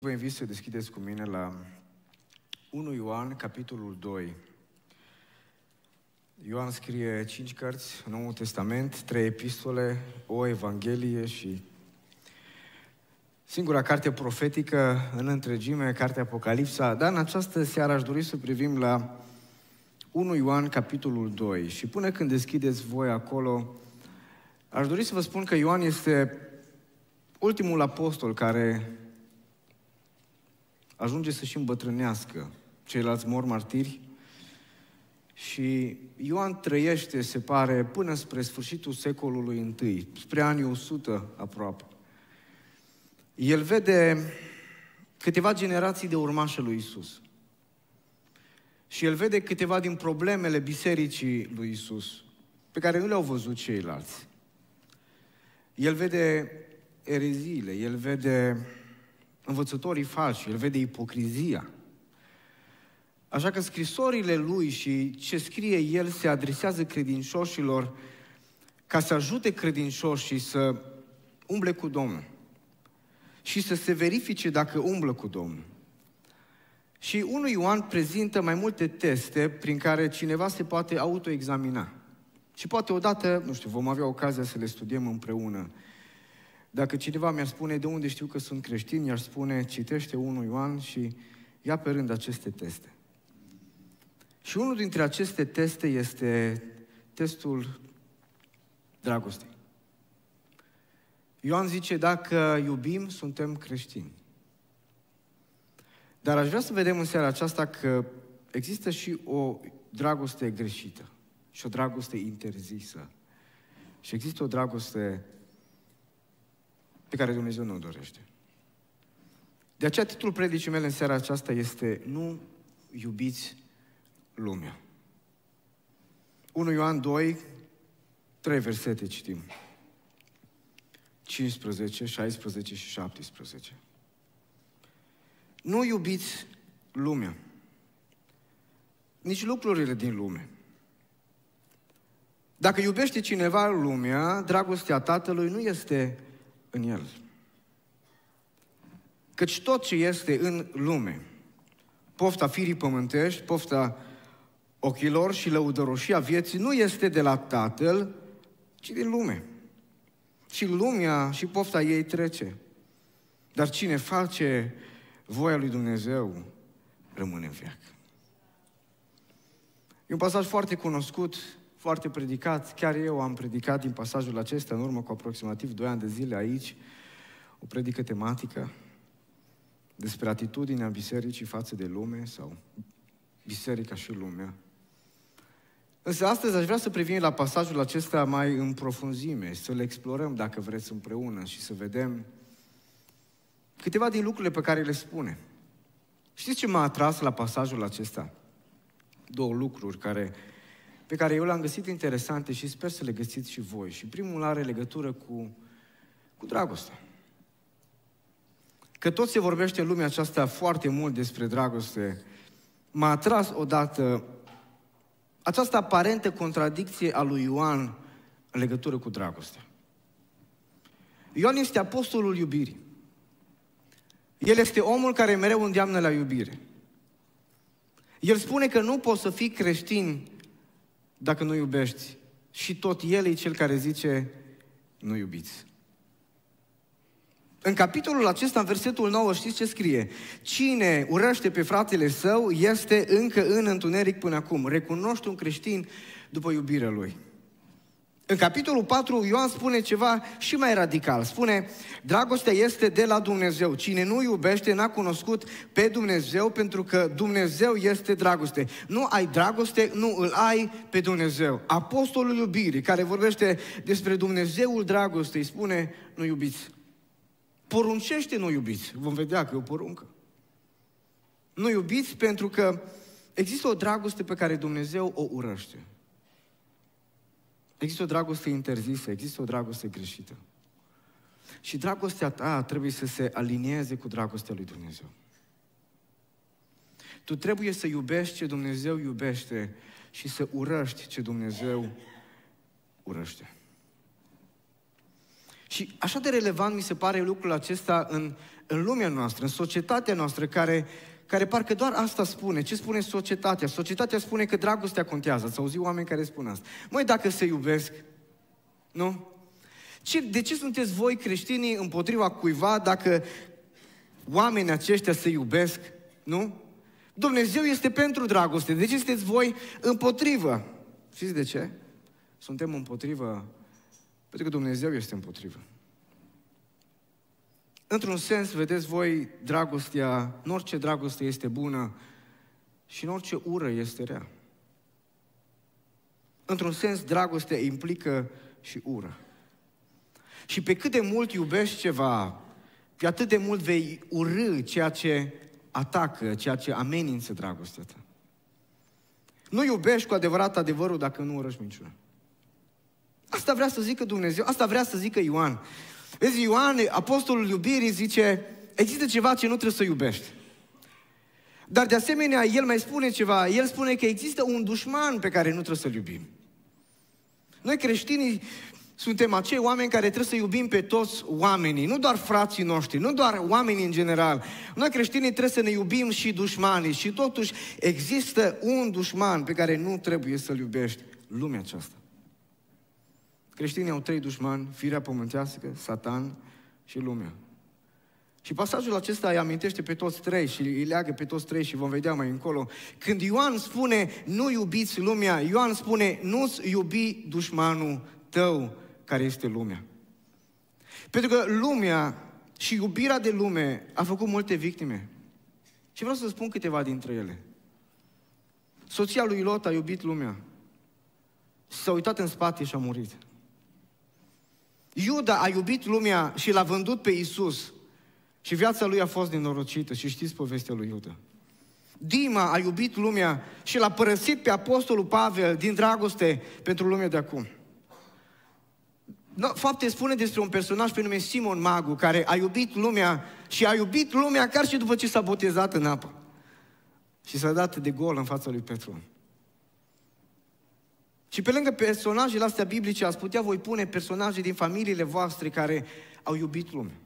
Vă invit să deschideți cu mine la 1 Ioan, capitolul 2. Ioan scrie cinci cărți, Noul Testament, trei epistole, o evanghelie și singura carte profetică în întregime, cartea Apocalipsa. Dar în această seară aș dori să privim la 1 Ioan, capitolul 2. Și până când deschideți voi acolo, aș dori să vă spun că Ioan este ultimul apostol care ajunge să și îmbătrânească. Ceilalți mor martiri și Ioan trăiește, se pare, până spre sfârșitul secolului I, spre anii 100 aproape. El vede câteva generații de urmașă lui Isus. Și el vede câteva din problemele bisericii lui Isus, pe care nu le-au văzut ceilalți. El vede ereziile, el vede învățătorii falși, el vede ipocrizia. Așa că scrisorile lui și ce scrie el se adresează credincioșilor ca să ajute credincioșii să umble cu Domnul și să se verifice dacă umblă cu Domnul. Și 1 Ioan prezintă mai multe teste prin care cineva se poate autoexamina. Și poate odată, nu știu, vom avea ocazia să le studiem împreună. Dacă cineva mi-ar spune de unde știu că sunt creștin, i-aș spune, citește 1 Ioan și ia pe rând aceste teste. Și unul dintre aceste teste este testul dragostei. Ioan zice, dacă iubim, suntem creștini. Dar aș vrea să vedem în seara aceasta că există și o dragoste greșită și o dragoste interzisă. Și există o dragoste pe care Dumnezeu nu o dorește. De aceea titlul predicii mele în seara aceasta este Nu iubiți lumea. 1 Ioan 2, 3 versete citim. 15, 16 și 17. Nu iubiți lumea, nici lucrurile din lume. Dacă iubește cineva lumea, dragostea Tatălui nu este în el. Căci tot ce este în lume, pofta firii pământești, pofta ochilor și lăudăroșia vieții, nu este de la Tatăl, ci din lume. Și lumea și pofta ei trece. Dar cine face voia lui Dumnezeu, rămâne în viață. E un pasaj foarte cunoscut foarte predicat. Chiar eu am predicat din pasajul acesta în urmă cu aproximativ 2 ani de zile aici, o predică tematică despre atitudinea bisericii față de lume sau biserica și lumea. Însă astăzi aș vrea să privim la pasajul acesta mai în profunzime, să-l explorăm dacă vreți împreună și să vedem câteva din lucrurile pe care le spune. Știți ce m-a atras la pasajul acesta? Două lucruri care pe care eu le-am găsit interesante și sper să le găsiți și voi. Și primul are legătură cu, cu dragostea. Că tot se vorbește în lumea aceasta foarte mult despre dragoste, m-a atras odată această aparentă contradicție a lui Ioan în legătură cu dragostea. Ioan este apostolul iubirii. El este omul care mereu îndeamnă la iubire. El spune că nu poți să fii creștin dacă nu iubești. Și tot El e Cel care zice, nu iubiți. În capitolul acesta, în versetul 9, știți ce scrie? Cine urăște pe fratele său este încă în întuneric până acum. Recunoște un creștin după iubirea lui. În capitolul 4, Ioan spune ceva și mai radical. Spune, dragostea este de la Dumnezeu. Cine nu iubește n-a cunoscut pe Dumnezeu pentru că Dumnezeu este dragoste. Nu ai dragoste, nu îl ai pe Dumnezeu. Apostolul iubirii, care vorbește despre Dumnezeul dragostei, spune, nu iubiți. Poruncește nu iubiți. Vom vedea că e o poruncă. Nu iubiți pentru că există o dragoste pe care Dumnezeu o urăște. Există o dragoste interzisă, există o dragoste greșită. Și dragostea ta trebuie să se alinieze cu dragostea lui Dumnezeu. Tu trebuie să iubești ce Dumnezeu iubește și să urăști ce Dumnezeu urăște. Și așa de relevant mi se pare lucrul acesta în, în lumea noastră, în societatea noastră, care, care parcă doar asta spune. Ce spune societatea? Societatea spune că dragostea contează. Ați auzit oameni care spun asta. Măi, dacă se iubesc, nu? Ce, de ce sunteți voi creștinii împotriva cuiva dacă oamenii aceștia se iubesc? Nu? Dumnezeu este pentru dragoste. De ce sunteți voi împotrivă? Știți de ce? Suntem împotrivă pentru că Dumnezeu este împotrivă. Într-un sens, vedeți voi, dragostea, în orice dragoste este bună și în orice ură este rea. Într-un sens, dragostea implică și ură. Și pe cât de mult iubești ceva, pe atât de mult vei urâ ceea ce atacă, ceea ce amenință dragostea ta. Nu iubești cu adevărat adevărul dacă nu urăști minciuna. Asta vrea să zică Dumnezeu, asta vrea să zică Ioan. Vezi, Ioan, apostolul iubirii, zice, există ceva ce nu trebuie să iubești. Dar de asemenea, el mai spune ceva, el spune că există un dușman pe care nu trebuie să-l iubim. Noi creștinii suntem acei oameni care trebuie să iubim pe toți oamenii, nu doar frații noștri, nu doar oamenii în general. Noi creștinii trebuie să ne iubim și dușmanii și totuși există un dușman pe care nu trebuie să-l iubești, lumea aceasta. Creștinii au trei dușmani, firea pământească, satan și lumea. Și pasajul acesta îi amintește pe toți trei și îi leagă pe toți trei și vom vedea mai încolo. Când Ioan spune nu iubiți lumea, Ioan spune nu-ți iubi dușmanul tău care este lumea. Pentru că lumea și iubirea de lume a făcut multe victime. Și vreau să spun câteva dintre ele. Soția lui Lot a iubit lumea. S-a uitat în spate și a murit. Iuda a iubit lumea și l-a vândut pe Isus. Și viața lui a fost nenorocită. Și știți povestea lui Iuda. Dima a iubit lumea și l-a părăsit pe Apostolul Pavel din dragoste pentru lumea de acum. No, fapte spune despre un personaj pe nume Simon Magu, care a iubit lumea și a iubit lumea chiar și după ce s-a botezat în apă. Și s-a dat de gol în fața lui Petru. Și pe lângă personajele astea biblice, ați putea voi pune personaje din familiile voastre care au iubit lumea.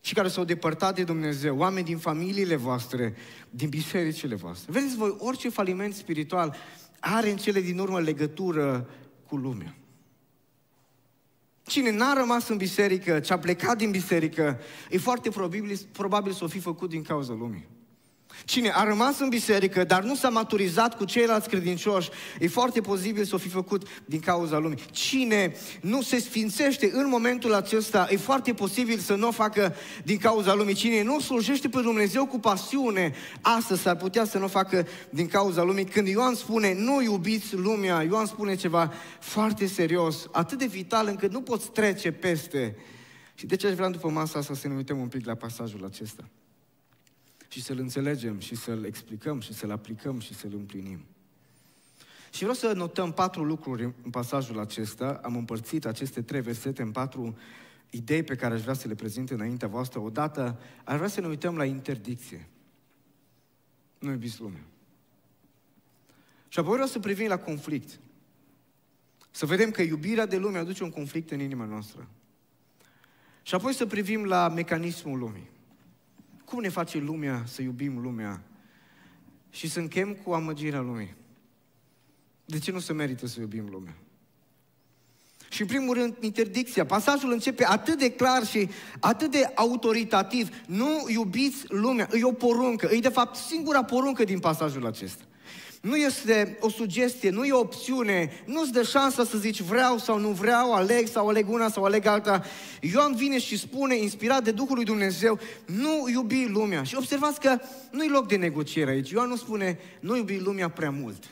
Și care s-au depărtat de Dumnezeu, oameni din familiile voastre, din bisericile voastre. Vedeți voi, orice faliment spiritual are în cele din urmă legătură cu lumea. Cine n-a rămas în biserică, ce a plecat din biserică, e foarte probabil, probabil să o fi făcut din cauza lumii. Cine a rămas în biserică, dar nu s-a maturizat cu ceilalți credincioși, e foarte posibil să o fi făcut din cauza lumii. Cine nu se sfințește în momentul acesta, e foarte posibil să nu o facă din cauza lumii. Cine nu slujește pe Dumnezeu cu pasiune, astăzi s-ar putea să nu o facă din cauza lumii. Când Ioan spune, nu iubiți lumea, Ioan spune ceva foarte serios, atât de vital încât nu poți trece peste. Și de ce aș vrea după masa asta să ne uităm un pic la pasajul acesta? Și să-l înțelegem și să-l explicăm și să-l aplicăm și să-l împlinim. Și vreau să notăm patru lucruri în pasajul acesta. Am împărțit aceste trei versete în patru idei pe care aș vrea să le prezint înaintea voastră. Odată, aș vrea să ne uităm la interdicție. Nu iubiți lumea. Și apoi vreau să privim la conflict. Să vedem că iubirea de lume aduce un conflict în inima noastră. Și apoi să privim la mecanismul lumii. Cum ne face lumea să iubim lumea și să închem cu amăgirea lumii? De ce nu se merită să iubim lumea? Și în primul rând, interdicția. Pasajul începe atât de clar și atât de autoritativ. Nu iubiți lumea. E o poruncă. E de fapt singura poruncă din pasajul acesta. Nu este o sugestie, nu e o opțiune, nu-ți dă șansa să zici vreau sau nu vreau, aleg sau aleg una sau aleg alta. Ioan vine și spune, inspirat de Duhul lui Dumnezeu, nu iubi lumea. Și observați că nu e loc de negociere aici. Ioan nu spune, nu iubi lumea prea mult.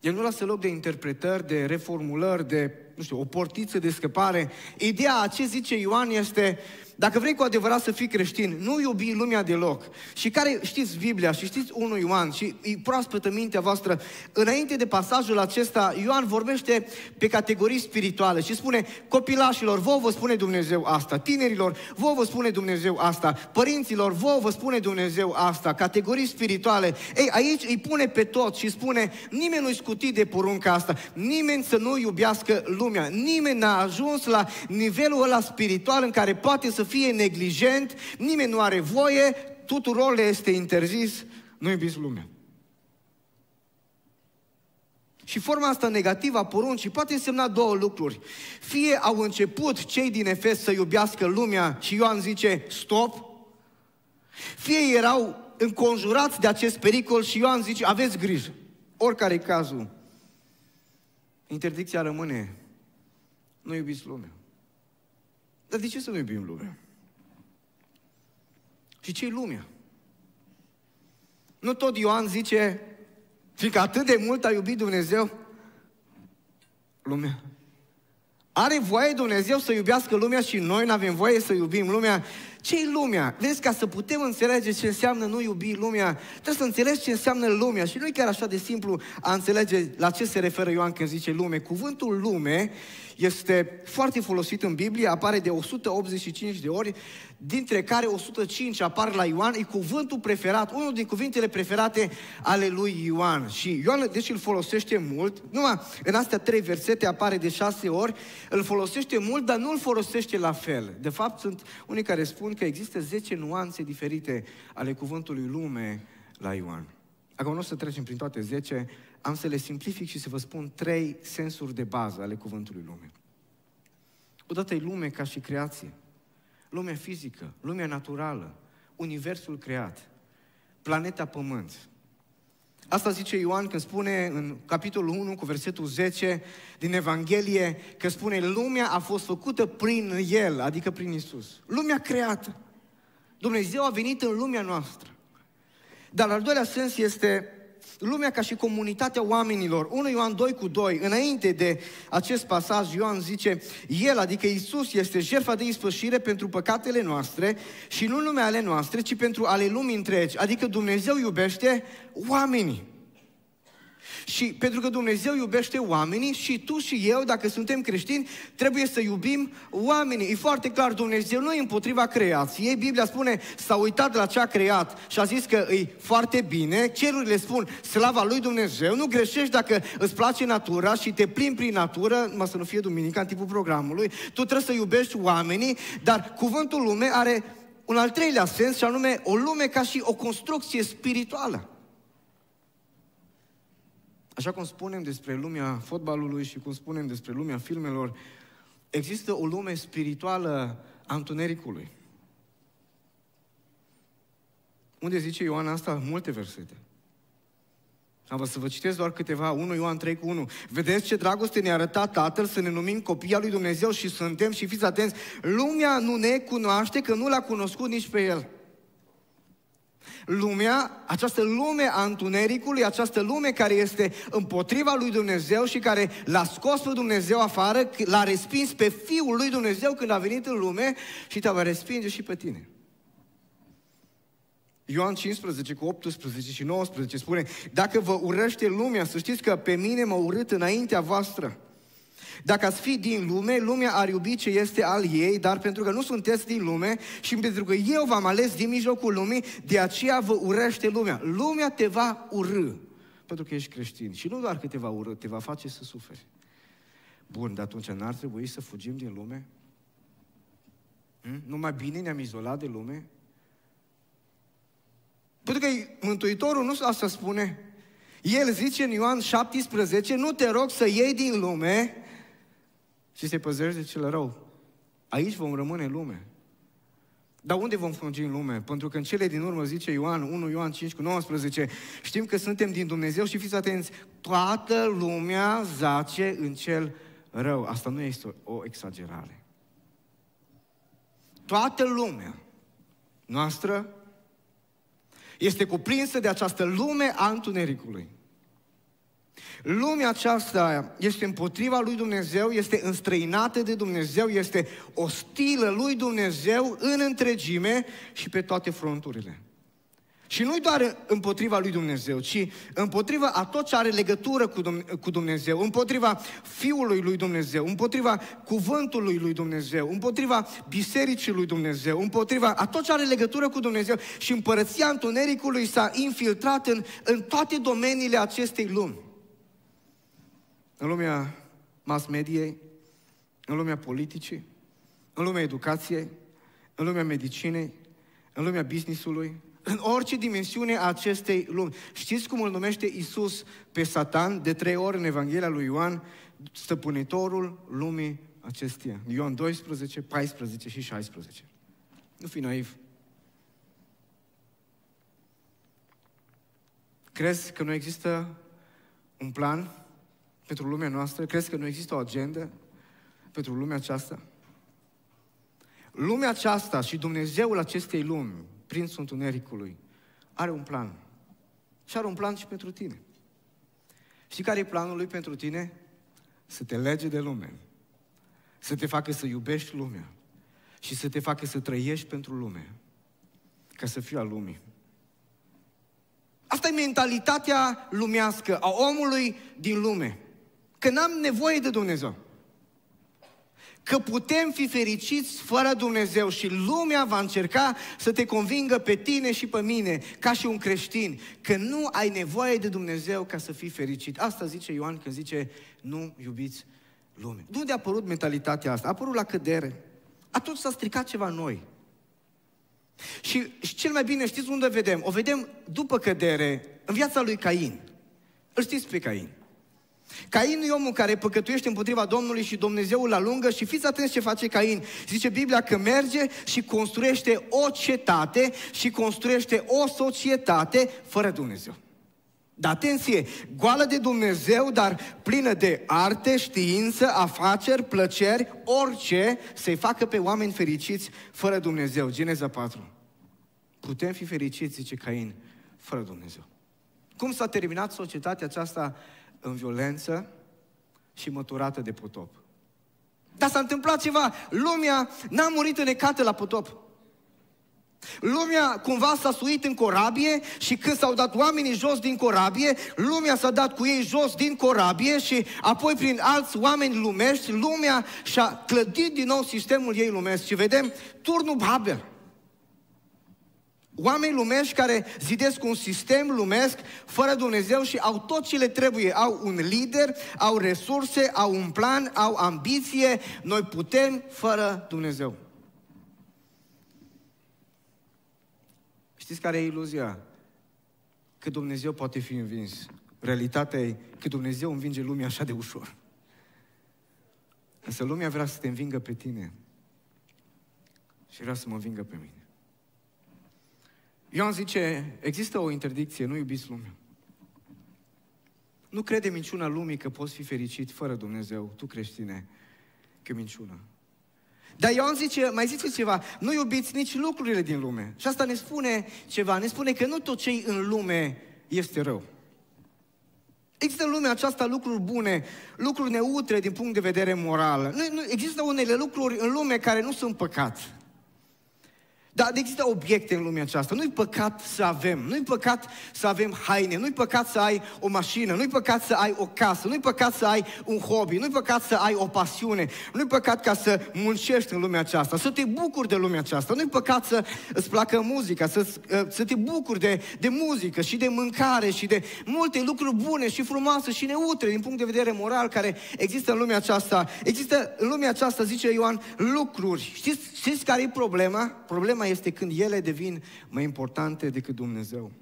El nu lasă loc de interpretări, de reformulări, de, nu știu, o portiță de scăpare. Ideea a ce zice Ioan este, Dacă vrei cu adevărat să fii creștin, nu iubi lumea deloc. Și care știți Biblia și știți 1 Ioan și e proaspătă mintea voastră, înainte de pasajul acesta, Ioan vorbește pe categorii spirituale și spune copilașilor, vouă vă spune Dumnezeu asta, tinerilor, vouă vă spune Dumnezeu asta, părinților, vouă vă spune Dumnezeu asta, categorii spirituale. Ei, aici îi pune pe tot și spune, nimeni nu-i scutit de porunca asta, nimeni să nu iubească lumea, nimeni n-a ajuns la nivelul ăla spiritual în care poate să fie neglijent, nimeni nu are voie, tuturor le este interzis, nu iubiți lumea. Și forma asta negativă a poruncii poate însemna două lucruri. Fie au început cei din Efes să iubească lumea și Ioan zice stop, fie erau înconjurați de acest pericol și Ioan zice aveți grijă. Oricare e cazul, interdicția rămâne, nu iubiți lumea. Dar de ce să nu iubim lumea? Și ce e lumea? Nu tot Ioan zice, fiindcă atât de mult a iubit Dumnezeu lumea. Are voie Dumnezeu să iubească lumea și noi nu avem voie să iubim lumea. ce e lumea? Vezi, ca să putem înțelege ce înseamnă nu iubi lumea, trebuie să înțelegi ce înseamnă lumea. Și nu e chiar așa de simplu a înțelege la ce se referă Ioan când zice lume. Cuvântul lume este foarte folosit în Biblie, apare de 185 de ori, dintre care 105 apar la Ioan, e cuvântul preferat, unul din cuvintele preferate ale lui Ioan. Și Ioan, deci îl folosește mult, numai în astea trei versete apare de șase ori, îl folosește mult, dar nu îl folosește la fel. De fapt, sunt unii care spun că există 10 nuanțe diferite ale cuvântului lume la Ioan. Acum nu o să trecem prin toate 10, am să le simplific și să vă spun trei sensuri de bază ale cuvântului lume. Odată e lume ca și creație. Lumea fizică, lumea naturală, universul creat, planeta Pământ. Asta zice Ioan când spune în capitolul 1 cu versetul 10 din Evanghelie că spune lumea a fost făcută prin El, adică prin Isus. Lumea creată. Dumnezeu a venit în lumea noastră. Dar al doilea sens este lumea ca și comunitatea oamenilor. 1 Ioan 2 cu 2, înainte de acest pasaj, Ioan zice, El, adică Isus, este jertfa de ispășire pentru păcatele noastre și nu numai ale noastre, ci pentru ale lumii întregi. Adică Dumnezeu iubește oamenii. Și pentru că Dumnezeu iubește oamenii și tu și eu, dacă suntem creștini, trebuie să iubim oamenii. E foarte clar, Dumnezeu nu e împotriva creației. Biblia spune, s-a uitat la ce a creat și a zis că e foarte bine. Cerurile spun, slava lui Dumnezeu, nu greșești dacă îți place natura și te plimbi prin natură, mă să nu fie duminica în timpul programului, tu trebuie să iubești oamenii, dar cuvântul lume are un al treilea sens și anume o lume ca și o construcție spirituală. Așa cum spunem despre lumea fotbalului și cum spunem despre lumea filmelor, există o lume spirituală a întunericului. Unde zice Ioan asta? Multe versete. Am să vă citesc doar câteva, 1 Ioan 3 cu 1. Vedeți ce dragoste ne-a arătat Tatăl să ne numim copii al lui Dumnezeu și suntem și fiți atenți, lumea nu ne cunoaște că nu l-a cunoscut nici pe El. Lumea, această lume a întunericului, această lume care este împotriva lui Dumnezeu și care l-a scos pe Dumnezeu afară, l-a respins pe Fiul lui Dumnezeu când a venit în lume și te va respinge și pe tine. Ioan 15 cu 18 și 19 spune, dacă vă urăște lumea, să știți că pe mine m-a urât înaintea voastră. Dacă ați fi din lume, lumea ar iubi ce este al ei, dar pentru că nu sunteți din lume și pentru că eu v-am ales din mijlocul lumii, de aceea vă urăște lumea. Lumea te va urâ pentru că ești creștin. Și nu doar că te va urâ, te va face să suferi. Bun, dar atunci n-ar trebui să fugim din lume? Hmm? Nu mai bine ne-am izolat de lume? Pentru că Mântuitorul nu asta spune. El zice în Ioan 17, nu te rog să iei din lume, și se păzește de cel rău. Aici vom rămâne în lume. Dar unde vom fugi în lume? Pentru că în cele din urmă zice Ioan, 1 Ioan 5 cu 19, știm că suntem din Dumnezeu și fiți atenți, toată lumea zace în cel rău. Asta nu este o, o exagerare. Toată lumea noastră este cuprinsă de această lume a întunericului. Lumea aceasta este împotriva lui Dumnezeu, este înstrăinată de Dumnezeu, este ostilă lui Dumnezeu în întregime și pe toate fronturile. Și nu doar împotriva lui Dumnezeu, ci împotriva a tot ce are legătură cu Dumnezeu, împotriva Fiului lui Dumnezeu, împotriva cuvântului lui Dumnezeu, împotriva bisericii lui Dumnezeu, împotriva a tot ce are legătură cu Dumnezeu și împărăția întunericului s-a infiltrat în, în toate domeniile acestei lumi. În lumea mass mediei, în lumea politicii, în lumea educației, în lumea medicinei, în lumea businessului, în orice dimensiune a acestei lumi. Știți cum îl numește Isus pe Satan de trei ori în Evanghelia lui Ioan? Stăpânitorul lumii acesteia. Ioan 12, 14 și 16. Nu fi naiv. Crezi că nu există un plan pentru lumea noastră? Crezi că nu există o agendă pentru lumea aceasta? Lumea aceasta și Dumnezeul acestei lumi prințul întunericului, are un plan. Și are un plan și pentru tine. Și care e planul lui pentru tine? Să te lege de lume. Să te facă să iubești lumea. Și să te facă să trăiești pentru lume. Ca să fii al lumii. Asta e mentalitatea lumească a omului din lume. Că n-am nevoie de Dumnezeu că putem fi fericiți fără Dumnezeu și lumea va încerca să te convingă pe tine și pe mine, ca și un creștin, că nu ai nevoie de Dumnezeu ca să fii fericit. Asta zice Ioan când zice, nu iubiți lumea. De unde a apărut mentalitatea asta? A apărut la cădere. Atunci s-a stricat ceva noi. Și, și cel mai bine știți unde vedem? O vedem după cădere, în viața lui Cain. Îl știți pe Cain. Cain e omul care păcătuiește împotriva Domnului și Dumnezeu la lungă și fiți atenți ce face Cain. Zice Biblia că merge și construiește o cetate și construiește o societate fără Dumnezeu. Dar atenție, goală de Dumnezeu, dar plină de arte, știință, afaceri, plăceri, orice să-i facă pe oameni fericiți fără Dumnezeu. Geneza 4. Putem fi fericiți, zice Cain, fără Dumnezeu. Cum s-a terminat societatea aceasta în violență și măturată de potop. Dar s-a întâmplat ceva. Lumea n-a murit înecată la potop. Lumea cumva s-a suit în corabie și când s-au dat oamenii jos din corabie, lumea s-a dat cu ei jos din corabie și apoi prin alți oameni lumești, lumea și-a clădit din nou sistemul ei lumesc. Și vedem turnul Babel. Oameni lumești care zidesc un sistem lumesc fără Dumnezeu și au tot ce le trebuie. Au un lider, au resurse, au un plan, au ambiție. Noi putem fără Dumnezeu. Știți care e iluzia? Că Dumnezeu poate fi învins. Realitatea e că Dumnezeu învinge lumea așa de ușor. Însă lumea vrea să te învingă pe tine și vrea să mă învingă pe mine. Ioan zice, există o interdicție, nu iubiți lumea. Nu crede minciuna lumii că poți fi fericit fără Dumnezeu, tu creștine, că e minciună. Dar Ioan zice, mai zice ceva, nu iubiți nici lucrurile din lume. Și asta ne spune ceva, ne spune că nu tot ce în lume este rău. Există în lumea aceasta lucruri bune, lucruri neutre din punct de vedere moral. Nu, nu, există unele lucruri în lume care nu sunt păcat. Dar există obiecte în lumea aceasta. Nu-i păcat să avem, nu-i păcat să avem haine, nu-i păcat să ai o mașină, nu-i păcat să ai o casă, nu-i păcat să ai un hobby, nu-i păcat să ai o pasiune, nu-i păcat ca să muncești în lumea aceasta, să te bucuri de lumea aceasta, nu-i păcat să îți placă muzica, să, ă, să te bucuri de, de muzică și de mâncare și de multe lucruri bune și frumoase și neutre din punct de vedere moral care există în lumea aceasta. Există în lumea aceasta, zice Ioan, lucruri. Știți, știți care e problema? Problema Problema este când ele devin mai importante decât Dumnezeu.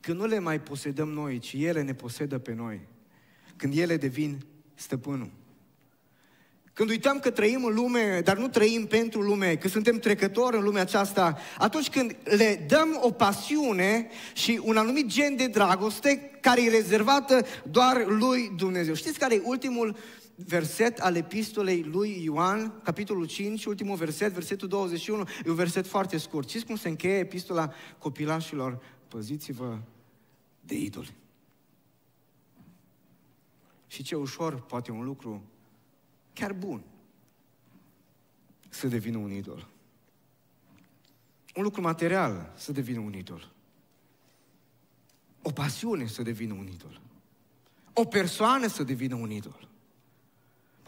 Când nu le mai posedăm noi, ci ele ne posedă pe noi. Când ele devin stăpânul. Când uităm că trăim în lume, dar nu trăim pentru lume, că suntem trecători în lumea aceasta, atunci când le dăm o pasiune și un anumit gen de dragoste care e rezervată doar lui Dumnezeu. Știți care e ultimul verset al epistolei lui Ioan, capitolul 5, ultimul verset, versetul 21, e un verset foarte scurt. Știți cum se încheie epistola copilașilor? Păziți-vă de idoli. Și ce ușor poate un lucru chiar bun să devină un idol. Un lucru material să devină un idol. O pasiune să devină un idol. O persoană să devină un idol.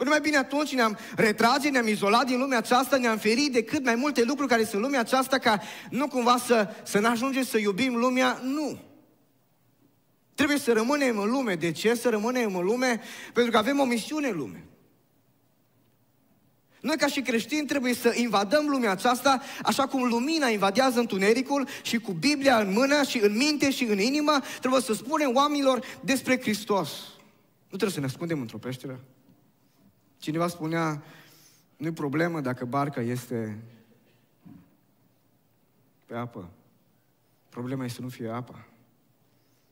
Până mai bine atunci ne-am retrage, ne-am izolat din lumea aceasta, ne-am ferit de cât mai multe lucruri care sunt în lumea aceasta ca nu cumva să, să ne ajungem să iubim lumea. Nu. Trebuie să rămânem în lume. De ce să rămânem în lume? Pentru că avem o misiune în lume. Noi ca și creștini trebuie să invadăm lumea aceasta așa cum lumina invadează întunericul și cu Biblia în mână și în minte și în inimă trebuie să spunem oamenilor despre Hristos. Nu trebuie să ne ascundem într-o peșteră. Cineva spunea, nu e problemă dacă barca este pe apă. Problema este să nu fie apa.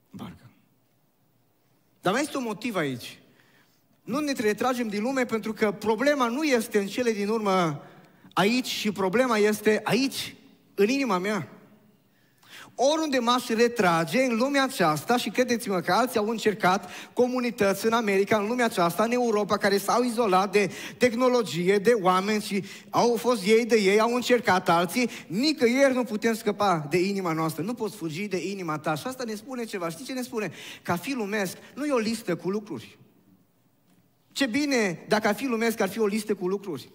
Barca. Dar mai este un motiv aici. Nu ne retragem din lume pentru că problema nu este în cele din urmă aici și problema este aici, în inima mea. Oriunde m-aș retrage în lumea aceasta și credeți-mă că alții au încercat comunități în America, în lumea aceasta, în Europa, care s-au izolat de tehnologie, de oameni și au fost ei de ei, au încercat alții, nicăieri nu putem scăpa de inima noastră, nu poți fugi de inima ta. Și asta ne spune ceva. Știi ce ne spune? Ca fi lumesc, nu e o listă cu lucruri. Ce bine dacă a fi lumesc ar fi o listă cu lucruri.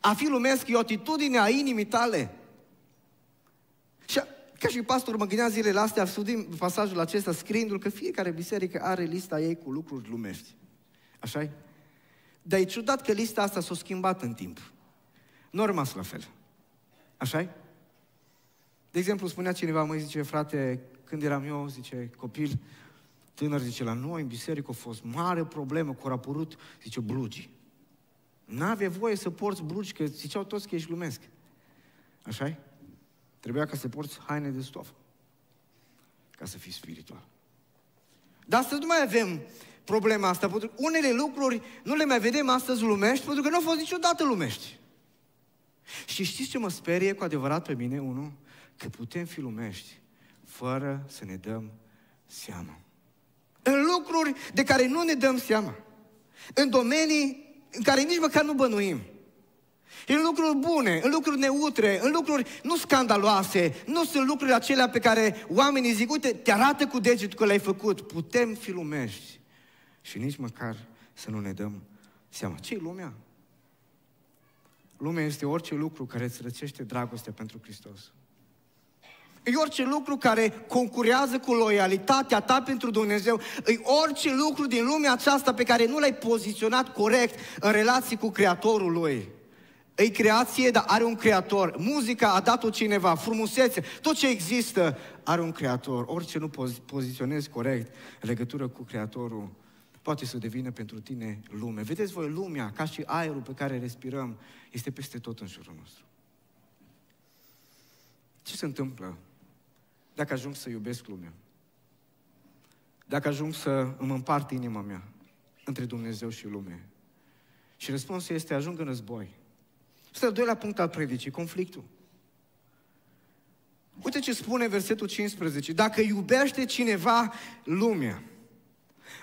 A fi lumesc e o atitudine a inimii tale. Și ca și pastor mă gândeam zilele astea, studim pasajul acesta, scriindu-l că fiecare biserică are lista ei cu lucruri lumești. așa -i? Dar e ciudat că lista asta s-a schimbat în timp. Nu a rămas la fel. așa -i? De exemplu, spunea cineva, măi, zice, frate, când eram eu, zice, copil, tânăr, zice, la noi în biserică a fost mare problemă cu apărut, zice, blugi. N-avea voie să porți blugi, că ziceau toți că ești lumesc. așa -i? Trebuia ca să porți haine de stofă. Ca să fii spiritual. Dar astăzi nu mai avem problema asta, pentru că unele lucruri nu le mai vedem astăzi lumești, pentru că nu au fost niciodată lumești. Și știți ce mă sperie cu adevărat pe mine, unul? Că putem fi lumești fără să ne dăm seama. În lucruri de care nu ne dăm seama. În domenii în care nici măcar nu bănuim în lucruri bune, în lucruri neutre, în lucruri nu scandaloase, nu sunt lucruri acelea pe care oamenii zic, uite, te arată cu degetul că le-ai făcut. Putem fi lumești și nici măcar să nu ne dăm seama. ce e lumea? Lumea este orice lucru care îți răcește dragostea pentru Hristos. E orice lucru care concurează cu loialitatea ta pentru Dumnezeu. E orice lucru din lumea aceasta pe care nu l-ai poziționat corect în relații cu Creatorul Lui. E creație, dar are un creator. Muzica a dat-o cineva, frumusețe, tot ce există are un creator. Orice nu pozi- poziționezi corect în legătură cu creatorul, poate să devină pentru tine lume. Vedeți voi, lumea, ca și aerul pe care respirăm, este peste tot în jurul nostru. Ce se întâmplă dacă ajung să iubesc lumea? Dacă ajung să îmi împart inima mea între Dumnezeu și lume? Și răspunsul este, ajung în război. Este al doilea punct al predicii, conflictul. Uite ce spune versetul 15. Dacă iubește cineva lumea,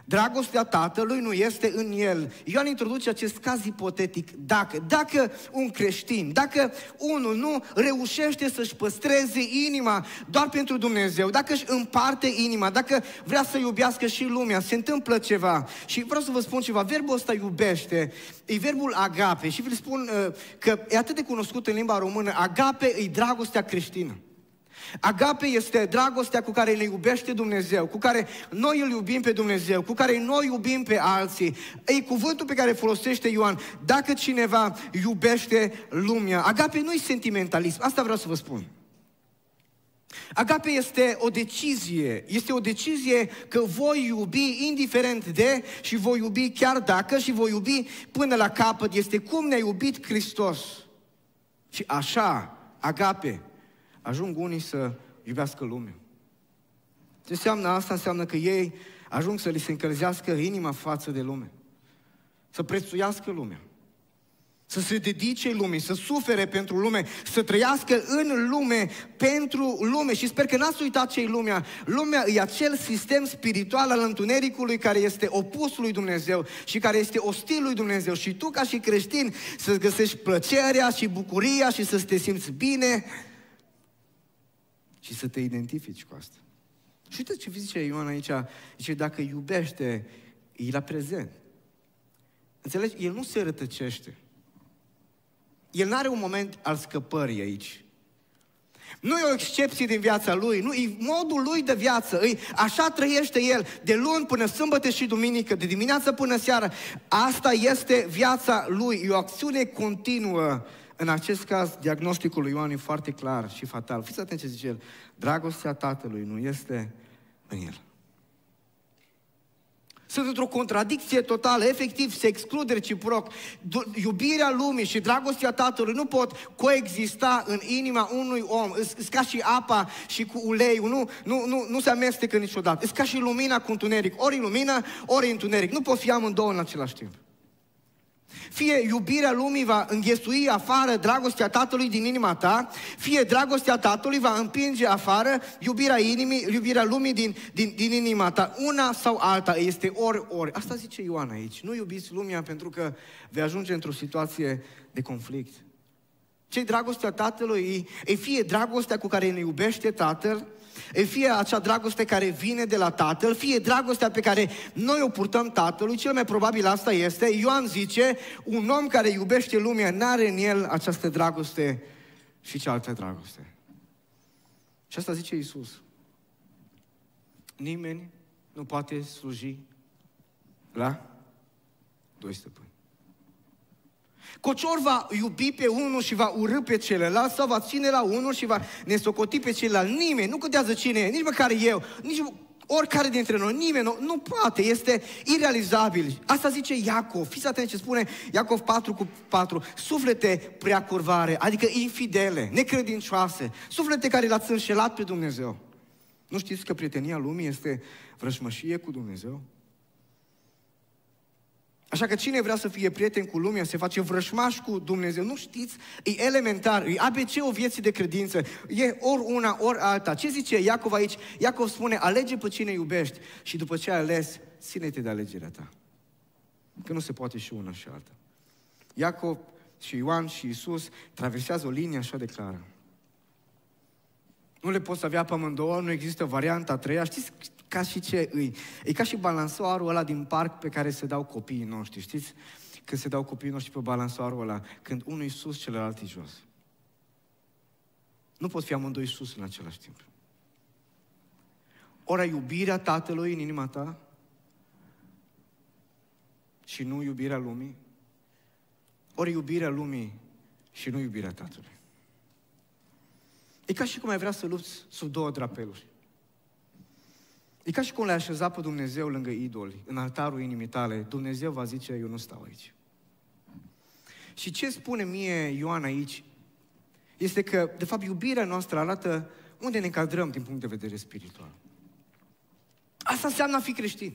Dragostea tatălui nu este în el. Ioan introduce acest caz ipotetic. Dacă, dacă un creștin, dacă unul nu reușește să-și păstreze inima doar pentru Dumnezeu, dacă își împarte inima, dacă vrea să iubească și lumea, se întâmplă ceva. Și vreau să vă spun ceva, verbul ăsta iubește, e verbul agape și vă spun uh, că e atât de cunoscut în limba română, agape e dragostea creștină. Agape este dragostea cu care ne iubește Dumnezeu, cu care noi îl iubim pe Dumnezeu, cu care noi iubim pe alții. E cuvântul pe care folosește Ioan. Dacă cineva iubește lumea, agape nu e sentimentalism, asta vreau să vă spun. Agape este o decizie, este o decizie că voi iubi indiferent de și voi iubi chiar dacă și voi iubi până la capăt. Este cum ne-a iubit Hristos. Și așa, agape, ajung unii să iubească lumea. Ce înseamnă asta? Înseamnă că ei ajung să li se încălzească inima față de lume. Să prețuiască lumea. să se dedice lumii, să sufere pentru lume, să trăiască în lume, pentru lume. Și sper că n-ați uitat ce e lumea. Lumea e acel sistem spiritual al întunericului care este opusul lui Dumnezeu și care este ostil lui Dumnezeu. Și tu, ca și creștin, să-ți găsești plăcerea și bucuria și să te simți bine și să te identifici cu asta. Și uite ce zice Ioan aici. Zice, dacă iubește, e la prezent. Înțelegi? El nu se rătăcește. El nu are un moment al scăpării aici. Nu e o excepție din viața lui, nu, e modul lui de viață, e, așa trăiește el, de luni până sâmbătă și duminică, de dimineață până seara. Asta este viața lui, e o acțiune continuă. În acest caz, diagnosticul lui Ioan e foarte clar și fatal. Fiți atenți ce zice el, dragostea tatălui nu este în el. Sunt într-o contradicție totală, efectiv se exclude reciproc. Iubirea lumii și dragostea Tatălui nu pot coexista în inima unui om. Sunt ca și apa și cu ulei, nu, nu, nu, nu se amestecă niciodată. Sunt ca și lumina cu întuneric. Ori lumină, ori întuneric. Nu pot fi amândouă în același timp. Fie iubirea lumii va înghesui afară dragostea Tatălui din inima ta, fie dragostea Tatălui va împinge afară iubirea, inimii, iubirea lumii din, din, din inima ta. Una sau alta este ori, ori. Asta zice Ioan aici. Nu iubiți lumea pentru că vei ajunge într-o situație de conflict. Ce dragostea Tatălui? E fie dragostea cu care ne iubește Tatăl, fie acea dragoste care vine de la Tatăl, fie dragostea pe care noi o purtăm Tatălui, cel mai probabil asta este, Ioan zice, un om care iubește lumea n-are în el această dragoste și cealaltă dragoste. Și asta zice Isus. Nimeni nu poate sluji la doi stăpâni. Cocior va iubi pe unul și va urâ pe celălalt sau va ține la unul și va nesocoti pe celălalt. Nimeni, nu contează cine e, nici măcar eu, nici oricare dintre noi, nimeni nu, nu poate, este irealizabil. Asta zice Iacov, fiți atenți ce spune Iacov 4 cu 4, suflete prea curvare, adică infidele, necredincioase, suflete care l-ați înșelat pe Dumnezeu. Nu știți că prietenia lumii este vrășmășie cu Dumnezeu? Așa că cine vrea să fie prieten cu lumea, se face vrășmaș cu Dumnezeu. Nu știți? E elementar, e ABC o vieții de credință. E ori una, ori alta. Ce zice Iacov aici? Iacov spune, alege pe cine iubești și după ce ai ales, ține-te de alegerea ta. Că nu se poate și una și alta. Iacov și Ioan și Isus traversează o linie așa de clară. Nu le poți avea pe amândouă, nu există varianta a treia. Știți ca și ce îi. E ca și balansoarul ăla din parc pe care se dau copiii noștri, știți? Când se dau copiii noștri pe balansoarul ăla, când unul e sus, celălalt e jos. Nu pot fi amândoi sus în același timp. Ori iubirea Tatălui în inima ta și nu iubirea lumii, ori iubirea lumii și nu iubirea Tatălui. E ca și cum ai vrea să lupți sub două drapeluri. E ca și cum le-ai așezat pe Dumnezeu lângă idoli, în altarul inimii tale. Dumnezeu va zice, eu nu stau aici. Și ce spune mie Ioan aici, este că, de fapt, iubirea noastră arată unde ne încadrăm din punct de vedere spiritual. Asta înseamnă a fi creștin.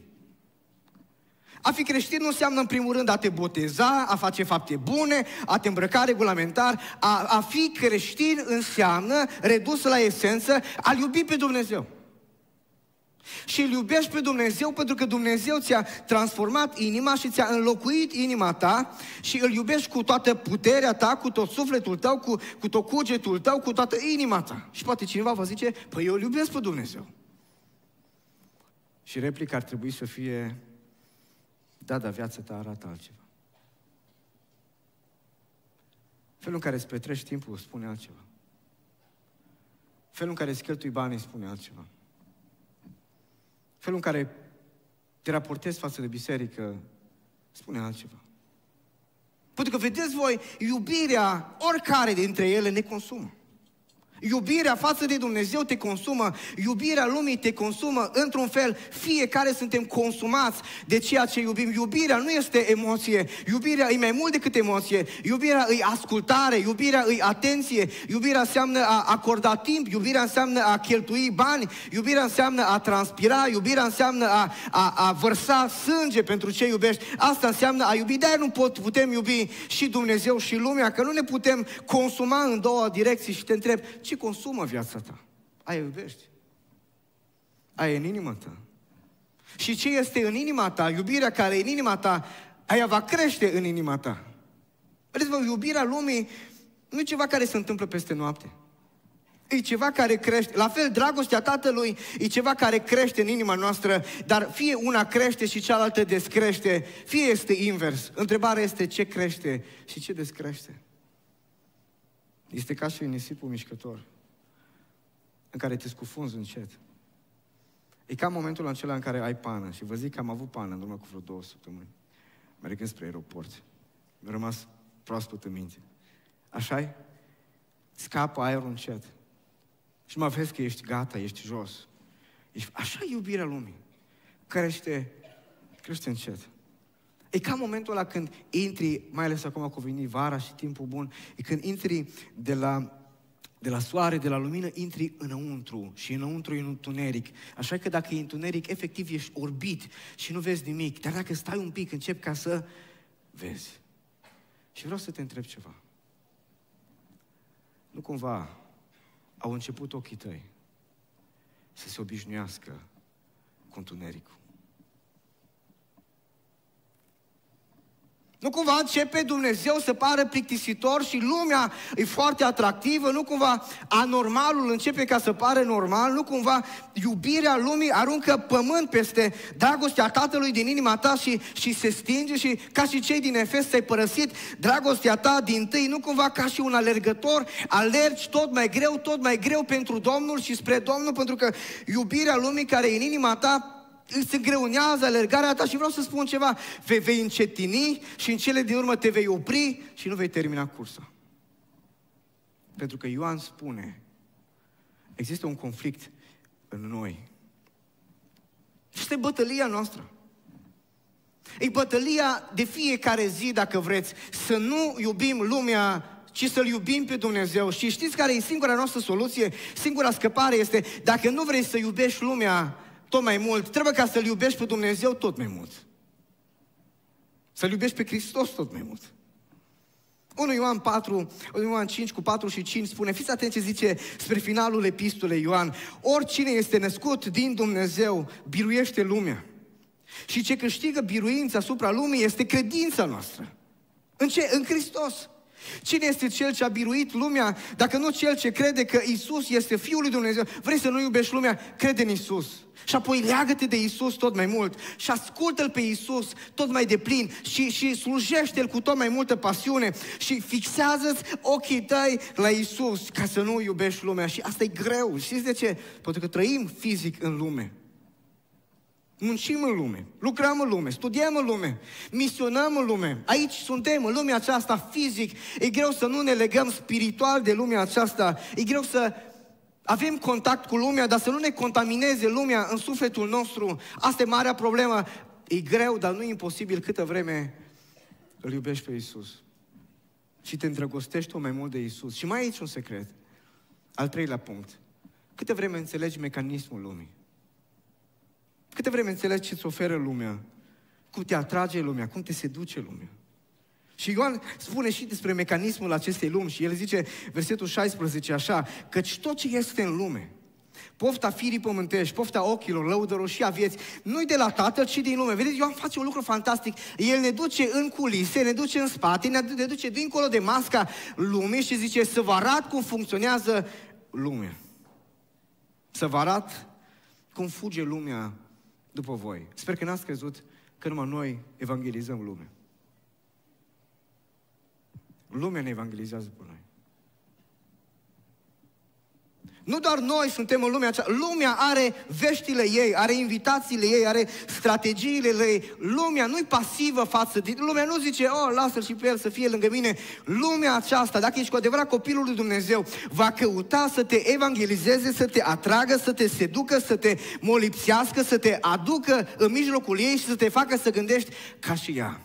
A fi creștin nu înseamnă, în primul rând, a te boteza, a face fapte bune, a te îmbrăca regulamentar. A, a fi creștin înseamnă, redus la esență, a iubi pe Dumnezeu. Și îl iubești pe Dumnezeu pentru că Dumnezeu ți-a transformat inima și ți-a înlocuit inima ta și îl iubești cu toată puterea ta, cu tot sufletul tău, cu, cu tot cugetul tău, cu toată inima ta. Și poate cineva va zice, păi eu îl iubesc pe Dumnezeu. Și replica ar trebui să fie, da, dar viața ta arată altceva. Felul în care îți petrești timpul spune altceva. Felul în care îți cheltui banii spune altceva. Felul în care te raportezi față de biserică spune altceva. Pentru că, vedeți voi, iubirea, oricare dintre ele ne consumă. Iubirea față de Dumnezeu te consumă, iubirea lumii te consumă într-un fel. Fiecare suntem consumați de ceea ce iubim. Iubirea nu este emoție, iubirea e mai mult decât emoție. Iubirea e ascultare, iubirea e atenție, iubirea înseamnă a acorda timp, iubirea înseamnă a cheltui bani, iubirea înseamnă a transpira, iubirea înseamnă a, a, a vărsa sânge pentru ce iubești. Asta înseamnă a iubi. De-aia nu pot, putem iubi și Dumnezeu și lumea, că nu ne putem consuma în două direcții și te întreb, ce consumă viața ta? Aia iubești. Aia e în inima ta. Și ce este în inima ta, iubirea care e în inima ta, aia va crește în inima ta. Vedeți-vă, iubirea lumii nu e ceva care se întâmplă peste noapte. E ceva care crește. La fel, dragostea Tatălui e ceva care crește în inima noastră, dar fie una crește și cealaltă descrește, fie este invers. Întrebarea este ce crește și ce descrește. Este ca și nisipul mișcător, în care te scufunzi încet. E ca momentul acela în care ai pană și vă zic că am avut pană în urmă cu vreo două săptămâni, mergând spre aeroport. Mi-a rămas proaspăt în minte. așa -i? Scapă aerul încet. Și mă vezi că ești gata, ești jos. Ești, așa e iubirea lumii. Crește, crește încet. E ca momentul ăla când intri, mai ales acum cu venit vara și timpul bun, e când intri de la, de la soare, de la lumină, intri înăuntru și înăuntru e în întuneric. Așa că dacă e întuneric, efectiv ești orbit și nu vezi nimic. Dar dacă stai un pic, încep ca să vezi. Și vreau să te întreb ceva. Nu cumva au început ochii tăi să se obișnuiască cu întunericul. Nu cumva începe Dumnezeu să pară plictisitor și lumea e foarte atractivă, nu cumva anormalul începe ca să pare normal, nu cumva iubirea lumii aruncă pământ peste dragostea Tatălui din inima ta și, și se stinge și ca și cei din Efes ți-ai părăsit dragostea ta din tâi, nu cumva ca și un alergător, alergi tot mai greu, tot mai greu pentru Domnul și spre Domnul, pentru că iubirea lumii care e în inima ta îți îngreunează alergarea ta și vreau să spun ceva, vei, vei încetini și în cele din urmă te vei opri și nu vei termina cursa. Pentru că Ioan spune, există un conflict în noi. Este bătălia noastră. E bătălia de fiecare zi, dacă vreți, să nu iubim lumea, ci să-L iubim pe Dumnezeu. Și știți care e singura noastră soluție? Singura scăpare este, dacă nu vrei să iubești lumea, tot mai mult, trebuie ca să-L iubești pe Dumnezeu tot mai mult. Să-L iubești pe Hristos tot mai mult. 1 Ioan 4, 1 Ioan 5 cu 4 și 5 spune, fiți atenți ce zice spre finalul epistolei Ioan, oricine este născut din Dumnezeu biruiește lumea. Și ce câștigă biruința asupra lumii este credința noastră. În ce? În Hristos. Cine este cel ce a biruit lumea, dacă nu cel ce crede că Isus este Fiul lui Dumnezeu? Vrei să nu iubești lumea? Crede în Isus. Și apoi leagă-te de Isus tot mai mult și ascultă-L pe Isus tot mai deplin și, și slujește-L cu tot mai multă pasiune și fixează-ți ochii tăi la Isus ca să nu iubești lumea. Și asta e greu. Știți de ce? Pentru că trăim fizic în lume. Muncim în lume, lucrăm în lume, studiem în lume, misionăm în lume. Aici suntem, în lumea aceasta fizic. E greu să nu ne legăm spiritual de lumea aceasta. E greu să avem contact cu lumea, dar să nu ne contamineze lumea în sufletul nostru. Asta e marea problemă. E greu, dar nu e imposibil câtă vreme îl iubești pe Isus. Și te îndrăgostești mai mult de Isus. Și mai aici un secret. Al treilea punct. Câte vreme înțelegi mecanismul lumii. Câte vreme înțelegi ce îți oferă lumea, cum te atrage lumea, cum te seduce lumea. Și Ioan spune și despre mecanismul acestei lumi și el zice, versetul 16 așa, căci tot ce este în lume, pofta firii pământești, pofta ochilor, lăudărilor și a vieții, nu de la Tatăl, ci din lume. Vedeți, Ioan face un lucru fantastic. El ne duce în culise, ne duce în spate, ne duce dincolo de masca lumii și zice să vă arat cum funcționează lumea. Să vă arat cum fuge lumea după voi. Sper că n-ați crezut că numai noi evangelizăm lumea. Lumea ne evangelizează pe noi. Nu doar noi suntem în lumea aceasta, lumea are veștile ei, are invitațiile ei, are strategiile ei. Lumea nu-i pasivă față de... Lumea nu zice, oh, lasă-l și pe el să fie lângă mine. Lumea aceasta, dacă ești cu adevărat copilul lui Dumnezeu, va căuta să te evangelizeze, să te atragă, să te seducă, să te molipsească, să te aducă în mijlocul ei și să te facă să gândești ca și ea.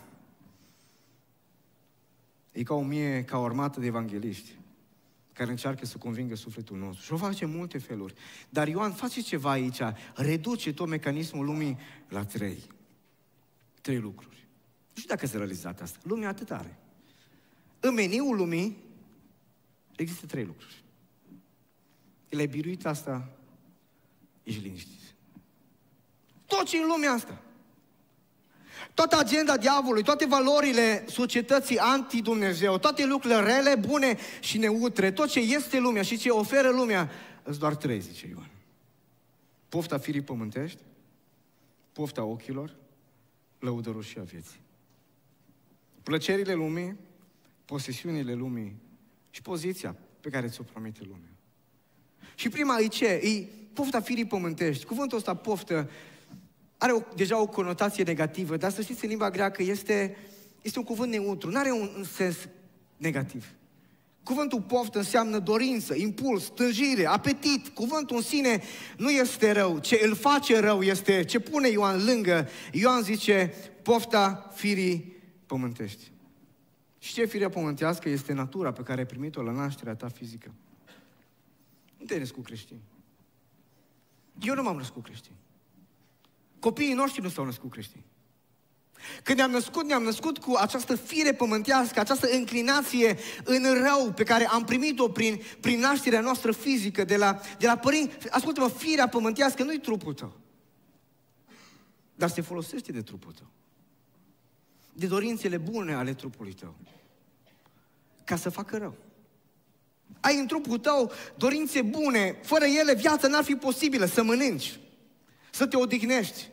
E ca o mie, ca o armată de evangeliști care încearcă să convingă sufletul nostru. Și o face în multe feluri. Dar Ioan face ceva aici, reduce tot mecanismul lumii la trei. Trei lucruri. Nu știu dacă s-a realizat asta. Lumea atât are. În meniul lumii există trei lucruri. El ai biruit asta, ești liniștit. Tot ce în lumea asta. Toată agenda diavolului, toate valorile societății anti-Dumnezeu, toate lucrurile rele, bune și neutre, tot ce este lumea și ce oferă lumea, îți doar trei, zice Ioan. Pofta firii pământești, pofta ochilor, lăudărul și a vieții. Plăcerile lumii, posesiunile lumii și poziția pe care ți-o promite lumea. Și prima e ce? E pofta firii pământești. Cuvântul ăsta poftă are o, deja o conotație negativă, dar să știți, în limba greacă este, este un cuvânt neutru, nu are un, un sens negativ. Cuvântul poftă înseamnă dorință, impuls, tânjire, apetit. Cuvântul în sine nu este rău. Ce îl face rău este ce pune Ioan lângă. Ioan zice pofta firii pământești. Și ce firea pământească este natura pe care ai primit-o la nașterea ta fizică. Nu te-ai născut creștin. Eu nu m-am născut creștin. Copiii noștri nu s-au născut creștini. Când ne-am născut, ne-am născut cu această fire pământească, această înclinație în rău pe care am primit-o prin, prin nașterea noastră fizică de la, de la părinți. Ascultă-mă, firea pământească nu-i trupul tău, dar se folosește de trupul tău. De dorințele bune ale trupului tău. Ca să facă rău. Ai în trupul tău dorințe bune, fără ele viața n-ar fi posibilă să mănânci, să te odihnești,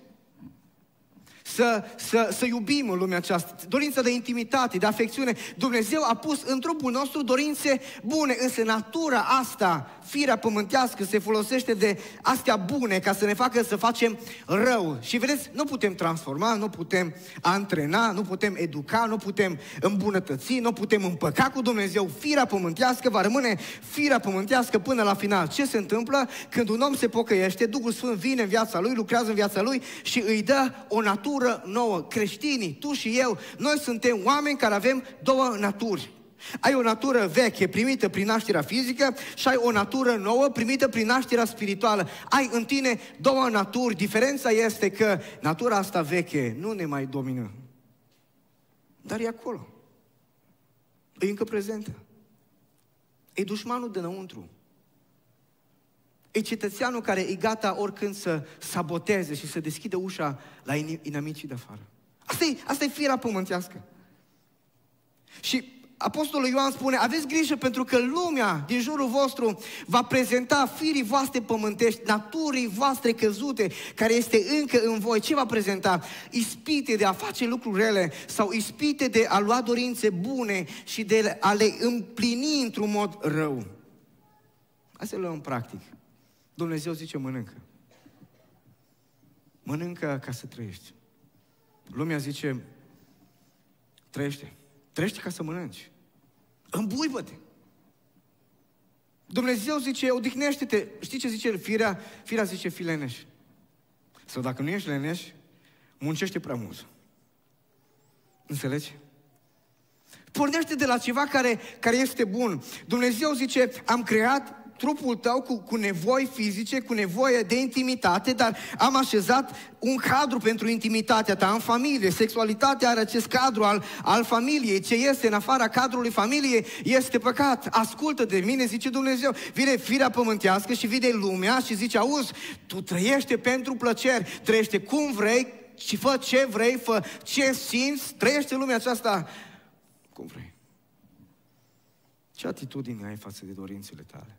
să, să, să iubim în lumea aceasta, dorința de intimitate, de afecțiune. Dumnezeu a pus în trupul nostru dorințe bune, însă natura asta, firea pământească, se folosește de astea bune ca să ne facă să facem rău. Și vedeți, nu putem transforma, nu putem antrena, nu putem educa, nu putem îmbunătăți, nu putem împăca cu Dumnezeu. Firea pământească va rămâne firea pământească până la final. Ce se întâmplă? Când un om se pocăiește, Duhul Sfânt vine în viața lui, lucrează în viața lui și îi dă o natură natură nouă. Creștinii, tu și eu, noi suntem oameni care avem două naturi. Ai o natură veche primită prin nașterea fizică și ai o natură nouă primită prin nașterea spirituală. Ai în tine două naturi. Diferența este că natura asta veche nu ne mai domină. Dar e acolo. E încă prezentă. E dușmanul de înăuntru. E cetățeanul care e gata oricând să saboteze și să deschidă ușa la inamicii de afară. Asta e, asta e firea pământească. Și Apostolul Ioan spune, aveți grijă pentru că lumea din jurul vostru va prezenta firii voastre pământești, naturii voastre căzute, care este încă în voi. Ce va prezenta? Ispite de a face lucruri rele sau ispite de a lua dorințe bune și de a le împlini într-un mod rău. Hai să luăm practic. Dumnezeu zice mănâncă. Mănâncă ca să trăiești. Lumea zice trăiește. Trăiește ca să mănânci. Îmbuibă-te. Dumnezeu zice, odihnește-te. Știi ce zice firea? Firea zice, fi leneș. Sau dacă nu ești leneș, muncește prea mult. Înțelegi? Pornește de la ceva care, care este bun. Dumnezeu zice, am creat trupul tău cu, cu nevoi fizice, cu nevoie de intimitate, dar am așezat un cadru pentru intimitatea ta în familie. Sexualitatea are acest cadru al, al familiei. Ce este în afara cadrului familiei este păcat. Ascultă de mine, zice Dumnezeu. Vine firea pământească și vine lumea și zice, auzi, tu trăiește pentru plăceri, trăiește cum vrei și fă ce vrei, fă ce simți, trăiește lumea aceasta cum vrei. Ce atitudine ai față de dorințele tale?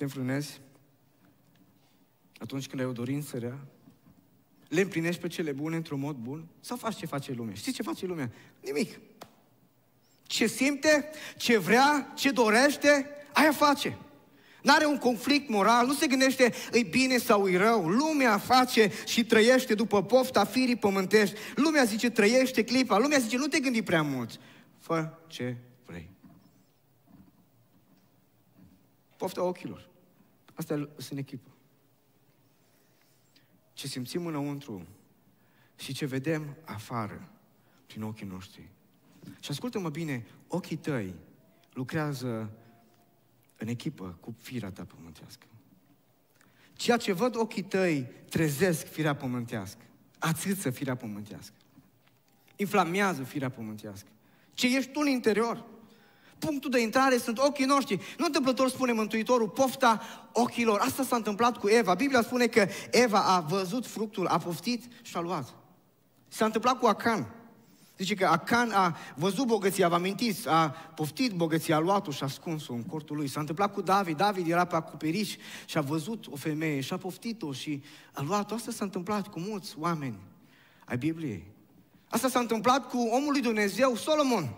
Te înfrânezi atunci când ai o dorință rea, le împlinești pe cele bune într-un mod bun sau faci ce face lumea? Știi ce face lumea? Nimic. Ce simte, ce vrea, ce dorește, aia face. N-are un conflict moral, nu se gândește îi bine sau îi rău. Lumea face și trăiește după pofta firii pământești. Lumea zice trăiește clipa, lumea zice nu te gândi prea mult. Fă ce vrei. Pofta ochilor. Asta sunt echipă. Ce simțim înăuntru și ce vedem afară prin ochii noștri. Și ascultă-mă bine, ochii tăi lucrează în echipă cu firea ta pământească. Ceea ce văd ochii tăi trezesc firea pământească, ațâță firea pământească, inflamează firea pământească. Ce ești tu în interior. Punctul de intrare sunt ochii noștri. Nu întâmplător spune Mântuitorul, pofta ochilor. Asta s-a întâmplat cu Eva. Biblia spune că Eva a văzut fructul, a poftit și a luat. S-a întâmplat cu Acan. Zice că Acan a văzut bogăția, vă amintiți, a poftit bogăția, a luat-o și a ascuns-o în cortul lui. S-a întâmplat cu David. David era pe acoperiș și a văzut o femeie și a poftit-o și a luat-o. Asta s-a întâmplat cu mulți oameni ai Bibliei. Asta s-a întâmplat cu omul lui Dumnezeu, Solomon.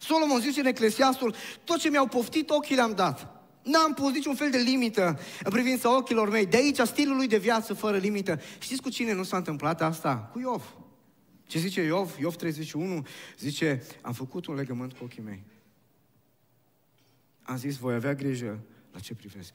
Solomon zice în Eclesiastul, tot ce mi-au poftit, ochii le-am dat. N-am pus niciun fel de limită în privința ochilor mei. De aici stilul lui de viață fără limită. Știți cu cine nu s-a întâmplat asta? Cu Iov. Ce zice Iov? Iov 31 zice, am făcut un legământ cu ochii mei. Am zis, voi avea grijă la ce privesc.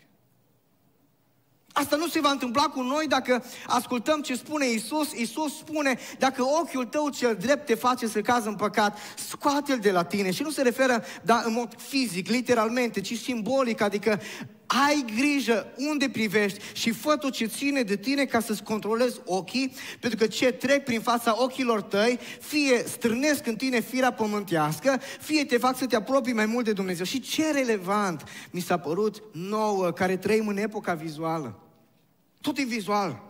Asta nu se va întâmpla cu noi dacă ascultăm ce spune Isus. Isus spune, dacă ochiul tău cel drept te face să cazi în păcat, scoate-l de la tine. Și nu se referă da, în mod fizic, literalmente, ci simbolic, adică ai grijă unde privești și fă tot ce ține de tine ca să-ți controlezi ochii, pentru că ce trec prin fața ochilor tăi, fie strânesc în tine firea pământească, fie te fac să te apropii mai mult de Dumnezeu. Și ce relevant mi s-a părut nouă, care trăim în epoca vizuală. Tot e vizual.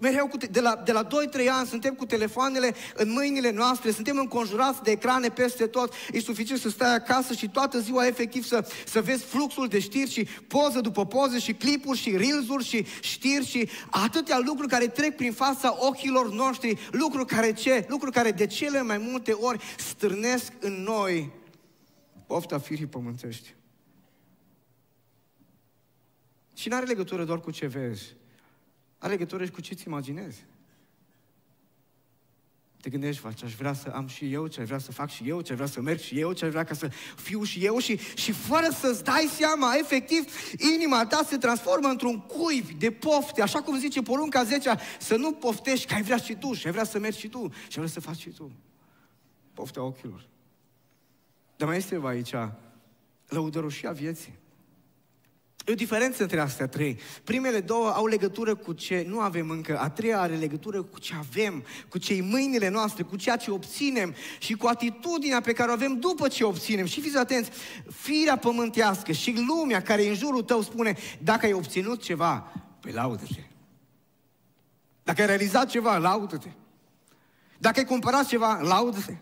Mereu cu te- de la, de la 2-3 ani suntem cu telefoanele în mâinile noastre, suntem înconjurați de ecrane peste tot. E suficient să stai acasă și toată ziua efectiv să, să vezi fluxul de știri și poză după poză și clipuri și reels și știri și atâtea lucruri care trec prin fața ochilor noștri, lucruri care ce? Lucruri care de cele mai multe ori stârnesc în noi pofta firii pământești. Și nu are legătură doar cu ce vezi. Are legătură și cu ce-ți imaginezi. Te gândești, faci, aș vrea să am și eu, ce aș vrea să fac și eu, ce aș vrea să merg și eu, ce aș vrea ca să fiu și eu și, și fără să-ți dai seama, efectiv, inima ta se transformă într-un cuiv de pofte, așa cum zice porunca 10 să nu poftești că ai vrea și tu și ai vrea să mergi și tu și ai vrea să faci și tu. Poftea ochilor. Dar mai este aici lăudăroșia vieții. E o diferență între astea trei. Primele două au legătură cu ce nu avem încă, a treia are legătură cu ce avem, cu ce mâinile noastre, cu ceea ce obținem și cu atitudinea pe care o avem după ce obținem. Și fiți atenți, firea pământească și lumea care e în jurul tău spune, dacă ai obținut ceva, păi laudă-te. Dacă ai realizat ceva, laudă-te. Dacă ai cumpărat ceva, laudă-te.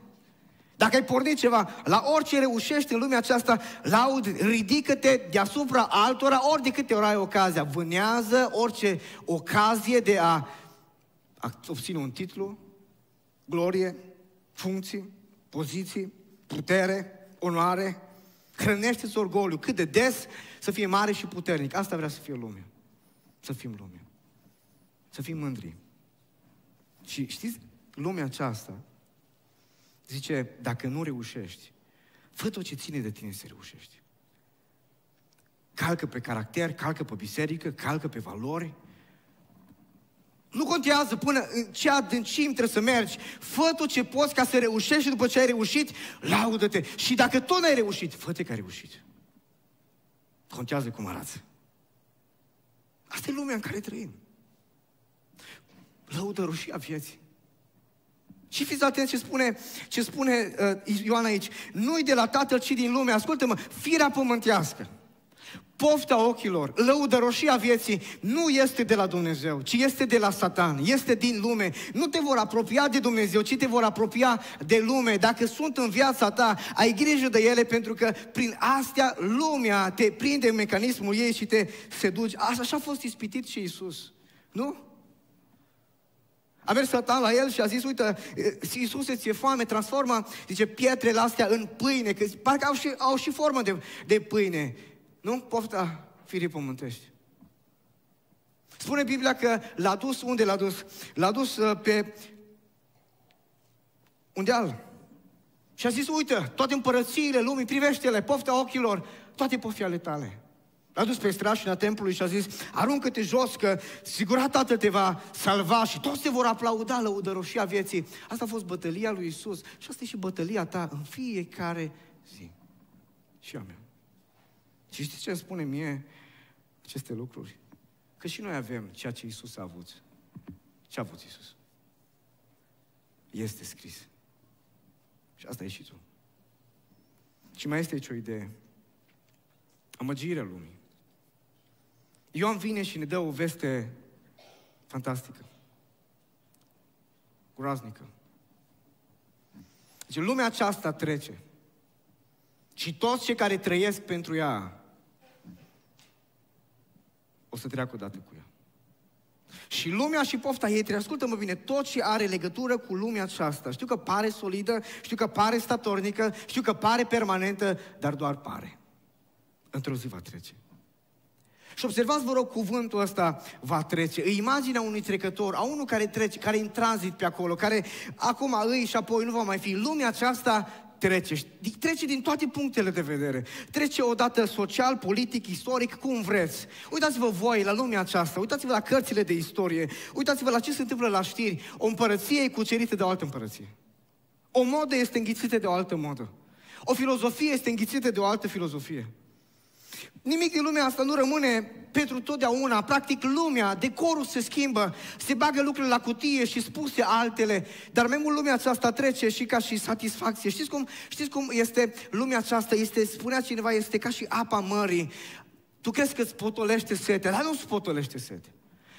Dacă ai pornit ceva, la orice reușești în lumea aceasta, laud, ridică-te deasupra altora, ori de câte ori ai ocazia. Vânează orice ocazie de a, a obține un titlu, glorie, funcții, poziții, putere, onoare. Hrănește-ți orgoliu. Cât de des să fie mare și puternic. Asta vrea să fie lumea. Să fim lumea. Să fim mândri. Și știți, lumea aceasta Zice, dacă nu reușești, fă tot ce ține de tine să reușești. Calcă pe caracter, calcă pe biserică, calcă pe valori. Nu contează până în ce adâncim trebuie să mergi. Fă tot ce poți ca să reușești și după ce ai reușit, laudă-te. Și dacă tot n-ai reușit, fă-te că ai reușit. Contează cum arată. Asta e lumea în care trăim. Lăudă rușia vieții. Și fiți atenți ce spune, ce spune uh, Ioan aici. Nu-i de la Tatăl, ci din lume. Ascultă-mă, firea pământească, pofta ochilor, lăudăroșia vieții nu este de la Dumnezeu, ci este de la Satan, este din lume. Nu te vor apropia de Dumnezeu, ci te vor apropia de lume. Dacă sunt în viața ta, ai grijă de ele pentru că prin astea lumea te prinde în mecanismul ei și te seduci. Așa a fost ispitit și Isus. Nu? A mers Satan la el și a zis, uite, Iisuse, ți-e foame, transformă, zice, pietrele astea în pâine, că parcă au și, au și formă de, de pâine. Nu? Pofta firii pământești. Spune Biblia că l-a dus, unde l-a dus? L-a dus uh, pe un deal. Și a zis, uite, toate împărățiile lumii, privește-le, pofta ochilor, toate pofii ale tale. L-a dus pe strașina templului și a zis, aruncă-te jos că sigurat Tatăl te va salva și toți te vor aplauda lăudăroșia vieții. Asta a fost bătălia lui Isus și asta e și bătălia ta în fiecare zi. Și a mea. Și știți ce îmi spune mie aceste lucruri? Că și noi avem ceea ce Isus a avut. Ce a avut Isus? Este scris. Și asta e și tu. Și mai este aici o idee. Amăgirea lumii. Ioan vine și ne dă o veste fantastică. Groaznică. Deci lumea aceasta trece. Și toți cei care trăiesc pentru ea o să treacă odată cu ea. Și lumea și pofta ei, ascultă-mă bine, tot ce are legătură cu lumea aceasta, știu că pare solidă, știu că pare statornică, știu că pare permanentă, dar doar pare. Într-o zi va trece. Și observați, vă rog, cuvântul ăsta va trece. E imaginea unui trecător, a unul care trece, care e în tranzit pe acolo, care acum îi și apoi nu va mai fi. Lumea aceasta trece. Trece din toate punctele de vedere. Trece odată social, politic, istoric, cum vreți. Uitați-vă voi la lumea aceasta, uitați-vă la cărțile de istorie, uitați-vă la ce se întâmplă la știri. O împărăție e cucerită de o altă împărăție. O modă este înghițită de o altă modă. O filozofie este înghițită de o altă filozofie. Nimic din lumea asta nu rămâne pentru totdeauna. Practic lumea, decorul se schimbă, se bagă lucrurile la cutie și spuse altele, dar mai mult lumea aceasta trece și ca și satisfacție. Știți cum, știți cum este lumea aceasta? Este, spunea cineva, este ca și apa mării. Tu crezi că îți potolește sete, dar nu îți potolește sete.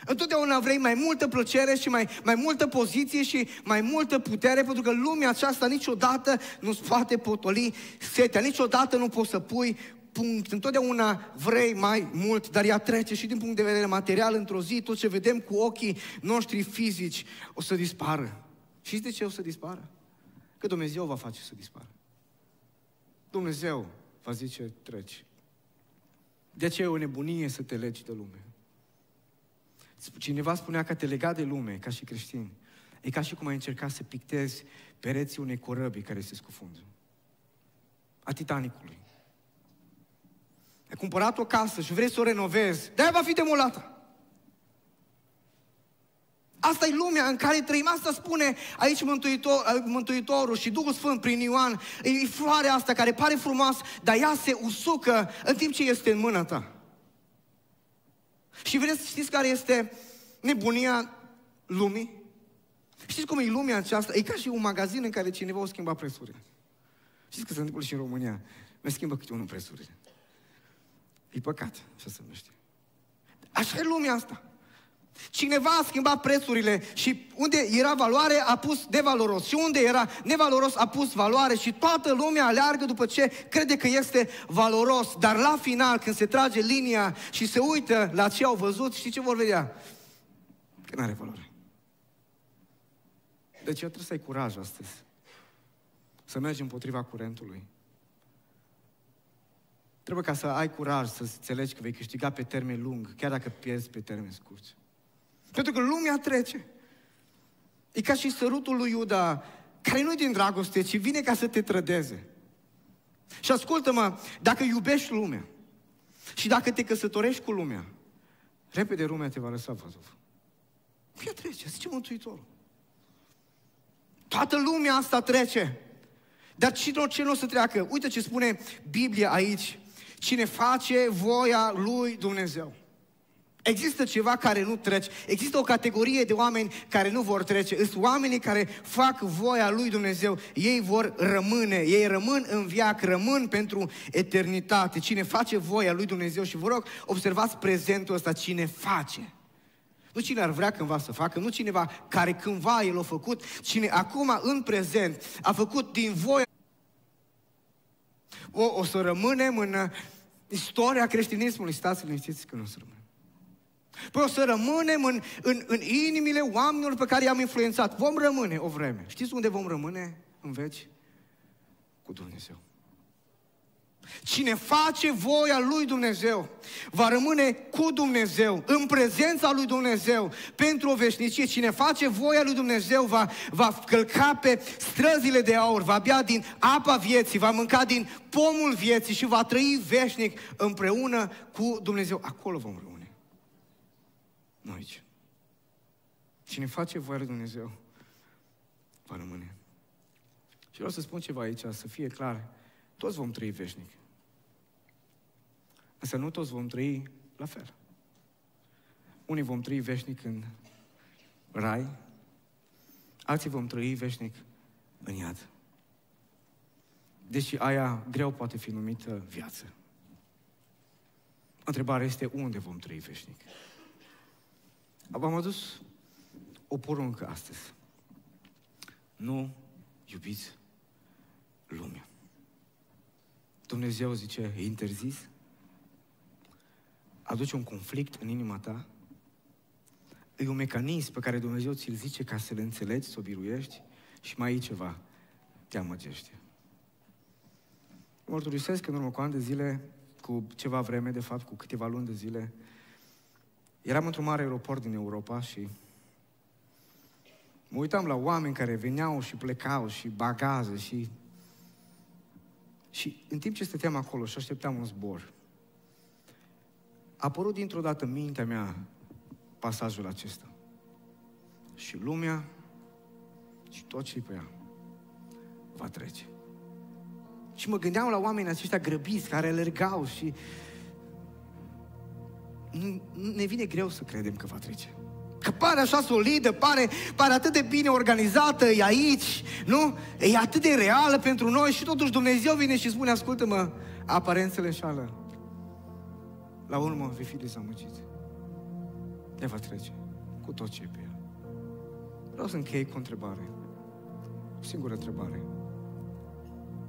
Întotdeauna vrei mai multă plăcere și mai, mai multă poziție și mai multă putere, pentru că lumea aceasta niciodată nu-ți poate potoli setea, niciodată nu poți să pui punct, întotdeauna vrei mai mult, dar ea trece și din punct de vedere material într-o zi, tot ce vedem cu ochii noștri fizici o să dispară. Și de ce o să dispară? Că Dumnezeu va face să dispară. Dumnezeu va zice, treci. De ce e o nebunie să te legi de lume? Cineva spunea că te lega de lume, ca și creștin. E ca și cum ai încerca să pictezi pereții unei corăbii care se scufundă. A Titanicului. Ai cumpărat o casă și vrei să o renovezi, de va fi demolată. Asta e lumea în care trăim. Asta spune aici Mântuitor, Mântuitorul și Duhul Sfânt prin Ioan. E floarea asta care pare frumoasă, dar ea se usucă în timp ce este în mâna ta. Și vreți, știți care este nebunia lumii? Știți cum e lumea aceasta? E ca și un magazin în care cineva o schimba prețurile. Știți că se întâmplă și în România. Mai schimbă câte unul prețurile. E păcat, așa se numește. Așa e lumea asta. Cineva a schimbat prețurile și unde era valoare a pus devaloros și unde era nevaloros a pus valoare și toată lumea aleargă după ce crede că este valoros. Dar la final, când se trage linia și se uită la ce au văzut, știi ce vor vedea? Că nu are valoare. Deci trebuie să ai curaj astăzi. Să mergi împotriva curentului. Trebuie ca să ai curaj să înțelegi că vei câștiga pe termen lung, chiar dacă pierzi pe termen scurt. Pentru că lumea trece. E ca și sărutul lui Iuda, care nu-i din dragoste, ci vine ca să te trădeze. Și ascultă-mă, dacă iubești lumea și dacă te căsătorești cu lumea, repede lumea te va lăsa văzuv. Ea trece, zice Mântuitorul. Toată lumea asta trece. Dar cine, ce nu o să treacă? Uite ce spune Biblia aici. Cine face voia lui Dumnezeu. Există ceva care nu trece. Există o categorie de oameni care nu vor trece. Sunt oamenii care fac voia lui Dumnezeu. Ei vor rămâne. Ei rămân în viac, rămân pentru eternitate. Cine face voia lui Dumnezeu și vă rog, observați prezentul ăsta. Cine face. Nu cine ar vrea cândva să facă, nu cineva care cândva el a făcut, cine acum în prezent a făcut din voia o, o să rămânem în uh, istoria creștinismului. Stați liniștiți că nu o să rămânem. Păi o să rămânem în, în, în inimile oamenilor pe care i-am influențat. Vom rămâne o vreme. Știți unde vom rămâne în veci? Cu Dumnezeu. Cine face voia lui Dumnezeu va rămâne cu Dumnezeu, în prezența lui Dumnezeu, pentru o veșnicie. Cine face voia lui Dumnezeu va, va călca pe străzile de aur, va bea din apa vieții, va mânca din pomul vieții și va trăi veșnic împreună cu Dumnezeu. Acolo vom rămâne. Nu aici. Cine face voia lui Dumnezeu va rămâne. Și vreau să spun ceva aici, să fie clar. Toți vom trăi veșnic. Însă nu toți vom trăi la fel. Unii vom trăi veșnic în rai, alții vom trăi veșnic în iad. Deci aia greu poate fi numită viață. Întrebarea este unde vom trăi veșnic. Am adus o poruncă astăzi. Nu iubiți lumea. Dumnezeu zice, e interzis, aduce un conflict în inima ta, e un mecanism pe care Dumnezeu ți-l zice ca să-l înțelegi, să o biruiești? Și mai e ceva, te amăgește. Mărturisesc că în urmă cu ani de zile, cu ceva vreme, de fapt, cu câteva luni de zile, eram într-un mare aeroport din Europa și mă uitam la oameni care veneau și plecau și bagaze și... Și în timp ce stăteam acolo și așteptam un zbor, a apărut dintr-o dată în mintea mea pasajul acesta. Și lumea și tot ce pe ea va trece. Și mă gândeam la oamenii aceștia grăbiți care alergau și ne vine greu să credem că va trece. Că pare așa solidă, pare, pare atât de bine organizată, e aici, nu? E atât de reală pentru noi și totuși Dumnezeu vine și spune, ascultă-mă, aparențele înșală la urmă vei fi dezamăgit. Ne va trece cu tot ce e pe ea. Vreau să închei cu o întrebare. O singură întrebare.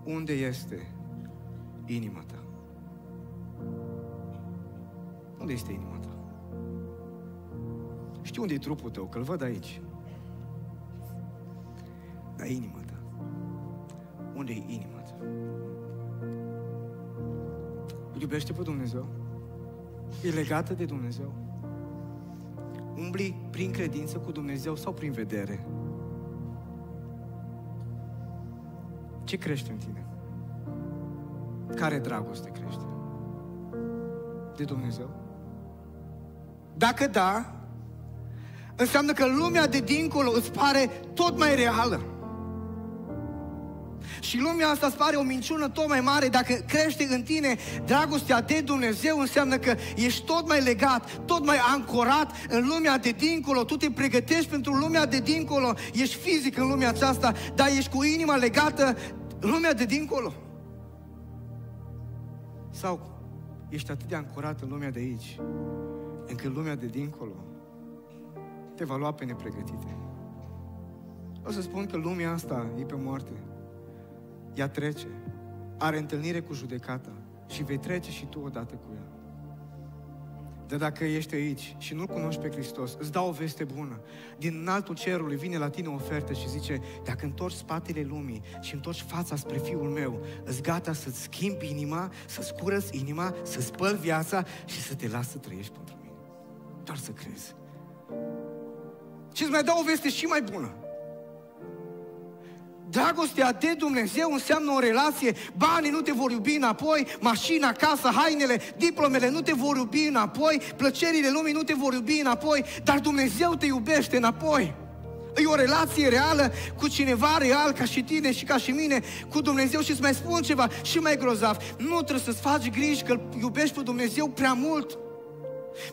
Unde este inima ta? Unde este inima ta? Știu unde e trupul tău, că-l văd aici. Dar inima ta. Unde e inima ta? Iubește pe Dumnezeu? E legată de Dumnezeu. Umbli prin credință cu Dumnezeu sau prin vedere? Ce crește în tine? Care dragoste crește? De Dumnezeu? Dacă da, înseamnă că lumea de dincolo îți pare tot mai reală. Și lumea asta îți pare o minciună tot mai mare. Dacă crește în tine dragostea de Dumnezeu, înseamnă că ești tot mai legat, tot mai ancorat în lumea de dincolo. Tu te pregătești pentru lumea de dincolo. Ești fizic în lumea aceasta, dar ești cu inima legată în lumea de dincolo. Sau ești atât de ancorat în lumea de aici, încât lumea de dincolo te va lua pe nepregătite. O să spun că lumea asta e pe moarte ea trece, are întâlnire cu judecata și vei trece și tu odată cu ea. Dar dacă ești aici și nu-L cunoști pe Hristos, îți dau o veste bună. Din înaltul cerului vine la tine o ofertă și zice, dacă întorci spatele lumii și întorci fața spre Fiul meu, îți gata să-ți schimbi inima, să-ți curăți inima, să spăl viața și să te las să trăiești pentru mine. Doar să crezi. Și îți mai dau o veste și mai bună. Dragostea de Dumnezeu înseamnă o relație. Banii nu te vor iubi înapoi, mașina, casa, hainele, diplomele nu te vor iubi înapoi, plăcerile lumii nu te vor iubi înapoi, dar Dumnezeu te iubește înapoi. E o relație reală cu cineva real ca și tine și ca și mine, cu Dumnezeu și îți mai spun ceva și mai grozav. Nu trebuie să-ți faci griji că îl iubești pe Dumnezeu prea mult.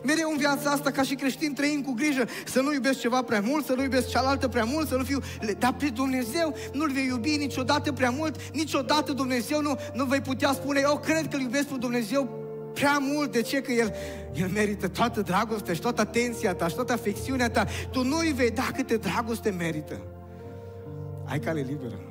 Mereu în viața asta, ca și creștin, trăim cu grijă să nu iubesc ceva prea mult, să nu iubesc cealaltă prea mult, să nu fiu... Dar pe Dumnezeu nu-L vei iubi niciodată prea mult, niciodată Dumnezeu nu, nu vei putea spune, eu cred că îl iubesc pe Dumnezeu prea mult. De ce? Că El, El merită toată dragostea și toată atenția ta și toată afecțiunea ta. Tu nu îi vei da câte dragoste merită. Ai cale liberă să-L iubești.